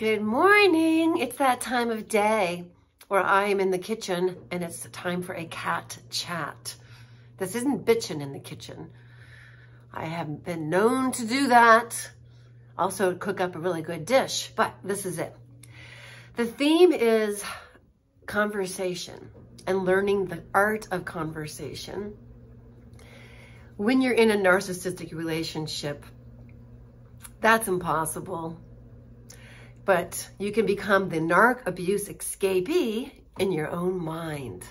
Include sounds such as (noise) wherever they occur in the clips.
Good morning. It's that time of day where I am in the kitchen and it's time for a Kat chat. This isn't bitching in the kitchen. I haven't been known to do that. Also cook up a really good dish, but this is it. The theme is conversation and learning the art of conversation. When you're in a narcissistic relationship, that's impossible but you can become the narc abuse escapee in your own mind.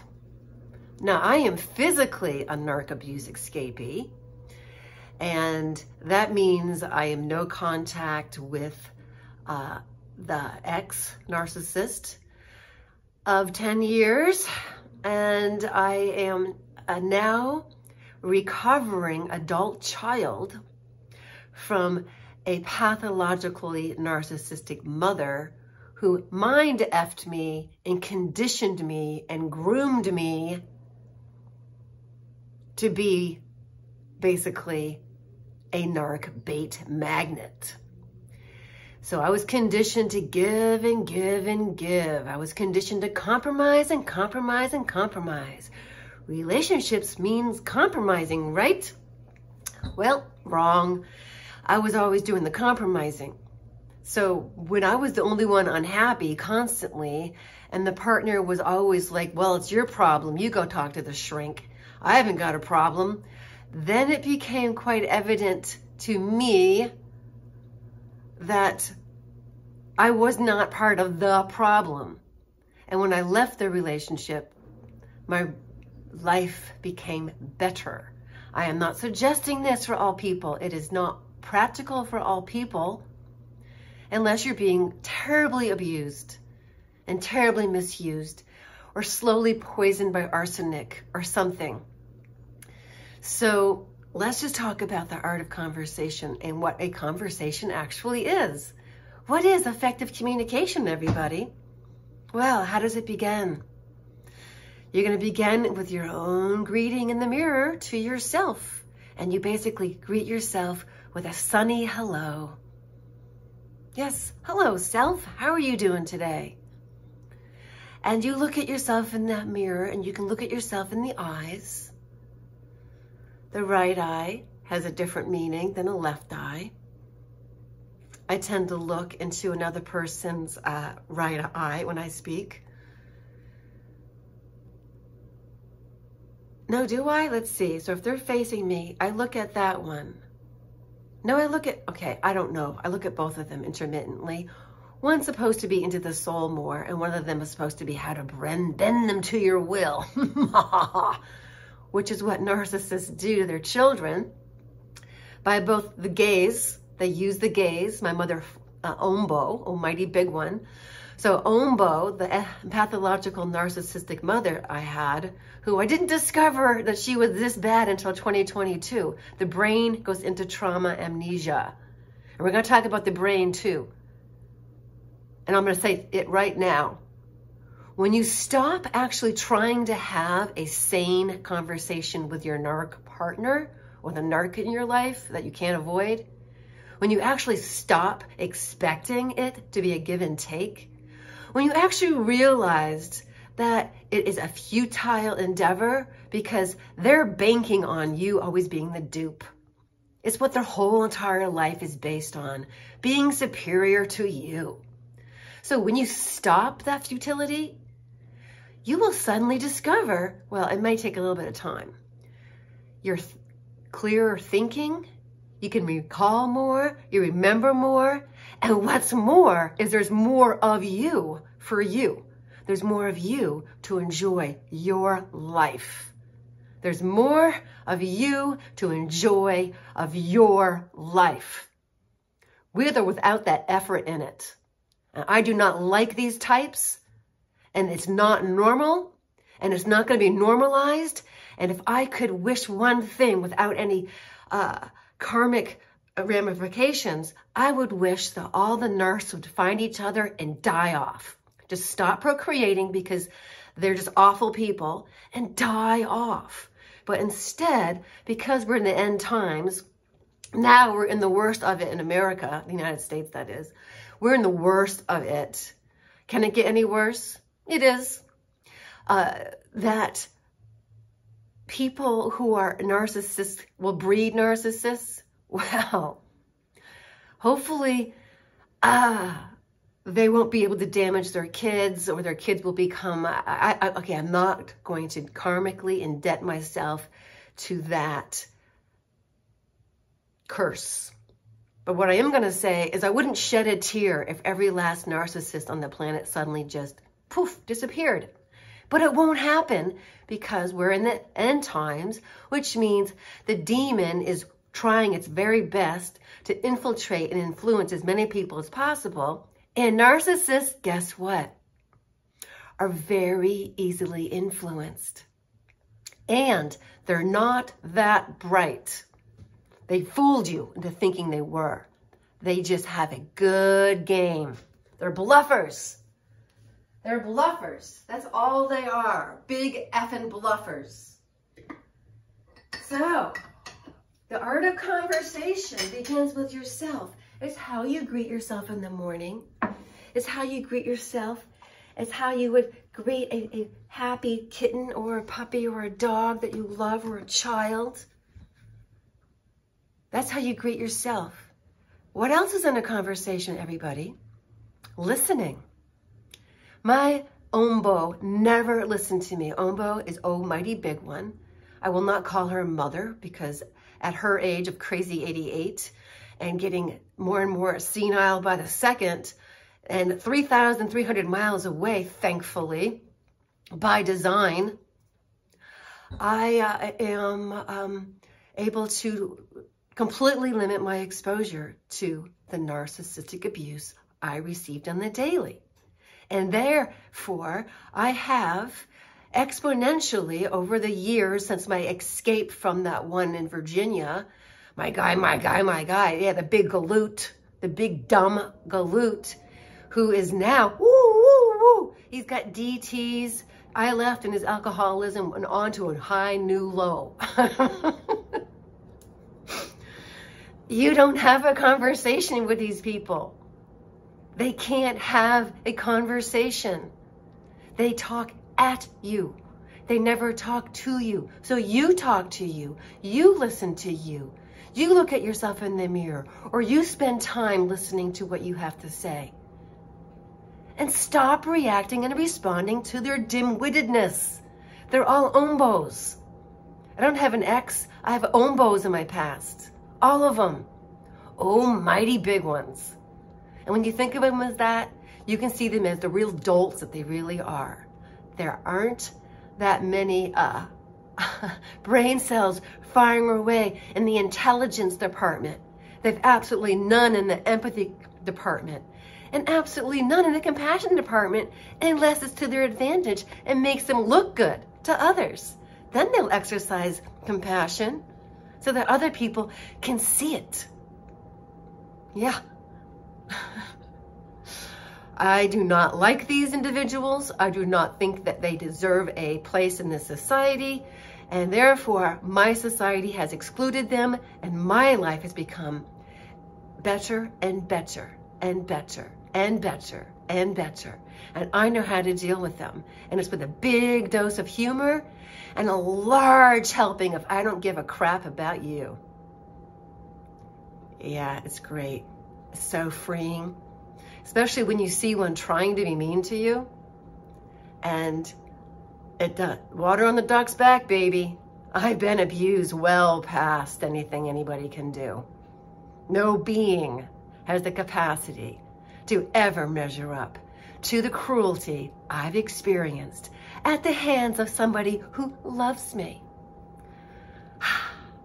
Now, I am physically a narc abuse escapee, and that means I am no contact with uh, the ex narcissist of 10 years, and I am a now recovering adult child from a pathologically narcissistic mother who mind effed me and conditioned me and groomed me to be basically a narc bait magnet. So I was conditioned to give and give and give. I was conditioned to compromise and compromise and compromise. Relationships means compromising, right? Well, wrong. I was always doing the compromising. So when I was the only one unhappy constantly, and the partner was always like, well, it's your problem. You go talk to the shrink. I haven't got a problem. Then it became quite evident to me that I was not part of the problem. And when I left the relationship, my life became better. I am not suggesting this for all people. It is not practical for all people unless you're being terribly abused and terribly misused or slowly poisoned by arsenic or something. So let's just talk about the art of conversation and what a conversation actually is. What is effective communication, everybody? Well, how does it begin? You're going to begin with your own greeting in the mirror to yourself. And you basically greet yourself with a sunny hello. Yes, hello, self. How are you doing today? And you look at yourself in that mirror and you can look at yourself in the eyes. The right eye has a different meaning than a left eye. I tend to look into another person's uh, right eye when I speak. No, do I? Let's see. So if they're facing me, I look at that one. No, I look at, okay, I don't know. I look at both of them intermittently. One's supposed to be into the soul more, and one of them is supposed to be how to bend, bend them to your will, (laughs) which is what narcissists do to their children. By both the gaze, they use the gaze. My mother, uh, Ombo, almighty big one, so Ombo, the pathological narcissistic mother I had, who I didn't discover that she was this bad until 2022. The brain goes into trauma amnesia. And we're going to talk about the brain too. And I'm going to say it right now. When you stop actually trying to have a sane conversation with your narc partner or the narc in your life that you can't avoid, when you actually stop expecting it to be a give and take, when you actually realized that it is a futile endeavor because they're banking on you always being the dupe. It's what their whole entire life is based on, being superior to you. So when you stop that futility, you will suddenly discover, well, it may take a little bit of time. You're th- clearer thinking, you can recall more, you remember more, and what's more is there's more of you for you. There's more of you to enjoy your life. There's more of you to enjoy of your life. With or without that effort in it. I do not like these types, and it's not normal, and it's not going to be normalized. And if I could wish one thing without any uh, karmic ramifications, I would wish that all the nurses would find each other and die off. Just stop procreating because they're just awful people and die off. But instead, because we're in the end times now we're in the worst of it in America, the United States, that is. We're in the worst of it. Can it get any worse? It is. Uh, that people who are narcissists will breed narcissists. Well, hopefully, uh, they won't be able to damage their kids or their kids will become, I, I, okay, I'm not going to karmically indebt myself to that curse. But what I am going to say is I wouldn't shed a tear if every last narcissist on the planet suddenly just poof, disappeared. But it won't happen because we're in the end times, which means the demon is trying its very best to infiltrate and influence as many people as possible. And narcissists, guess what? Are very easily influenced. And they're not that bright. They fooled you into thinking they were. They just have a good game. They're bluffers. They're bluffers. That's all they are. Big effing bluffers. So, the art of conversation begins with yourself. It's how you greet yourself in the morning. It's how you greet yourself. It's how you would greet a, a happy kitten or a puppy or a dog that you love or a child. That's how you greet yourself. What else is in a conversation, everybody? Listening. My Ombo never listened to me. Ombo is oh mighty big one. I will not call her mother because at her age of crazy 88 and getting more and more senile by the second and 3,300 miles away, thankfully, by design, I uh, am um, able to completely limit my exposure to the narcissistic abuse I received on the daily. And therefore, I have exponentially over the years since my escape from that one in Virginia, my guy, my guy, my guy, yeah, the big galoot, the big dumb galoot, who is now, woo, woo, woo, he's got DTs. I left in his alcoholism and on to a high new low. (laughs) You don't have a conversation with these people. They can't have a conversation. They talk at you. They never talk to you. So you talk to you. You listen to you. You look at yourself in the mirror or you spend time listening to what you have to say. And stop reacting and responding to their dim-wittedness. They're all ombos. I don't have an ex. I have ombos in my past. All of them. Oh, mighty big ones. And when you think of them as that, you can see them as the real dolts that they really are. There aren't that many uh, (laughs) brain cells firing away in the intelligence department. They've absolutely none in the empathy department and absolutely none in the compassion department unless it's to their advantage and makes them look good to others. Then they'll exercise compassion so that other people can see it. Yeah. (laughs) I do not like these individuals. I do not think that they deserve a place in this society. And therefore, my society has excluded them and my life has become better and better and better and better and better. And I know how to deal with them. And it's with a big dose of humor and a large helping of I don't give a crap about you. Yeah, it's great. So freeing, especially when you see one trying to be mean to you. And it does. Water on the duck's back, baby. I've been abused well past anything anybody can do. No being has the capacity to ever measure up to the cruelty I've experienced at the hands of somebody who loves me. (sighs)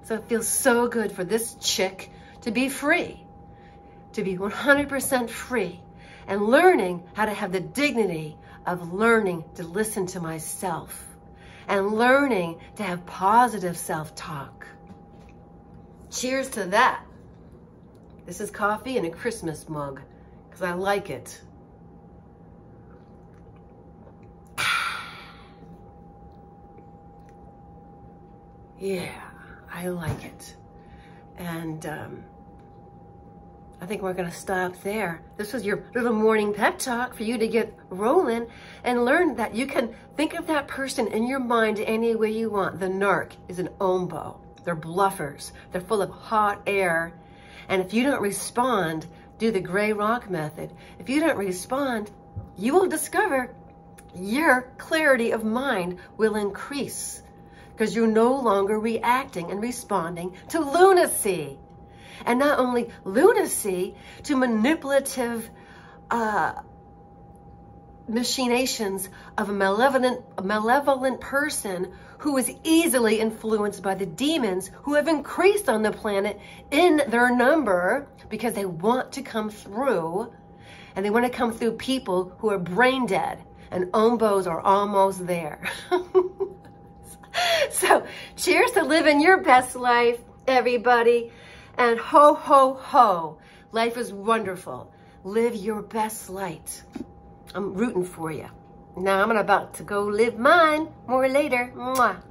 So it feels so good for this chick to be free, to be 100% free, and learning how to have the dignity of learning to listen to myself and learning to have positive self-talk. Cheers to that. This is coffee in a Christmas mug because I like it. (sighs) Yeah, I like it. And um, I think we're going to stop there. This was your little morning pep talk for you to get rolling and learn that you can think of that person in your mind any way you want. The narc is an ombo. They're bluffers. They're full of hot air. And if you don't respond, do the gray rock method. If you don't respond, you will discover your clarity of mind will increase because you're no longer reacting and responding to lunacy. And not only lunacy, to manipulative uh, machinations of a malevolent, a malevolent person who is easily influenced by the demons who have increased on the planet in their number because they want to come through and they want to come through people who are brain dead and ombos are almost there. (laughs) so cheers to living your best life, everybody. And ho, ho, ho. Life is wonderful. Live your best light. I'm rooting for you. Now I'm about to go live mine. More later. Mwah.